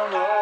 don't know.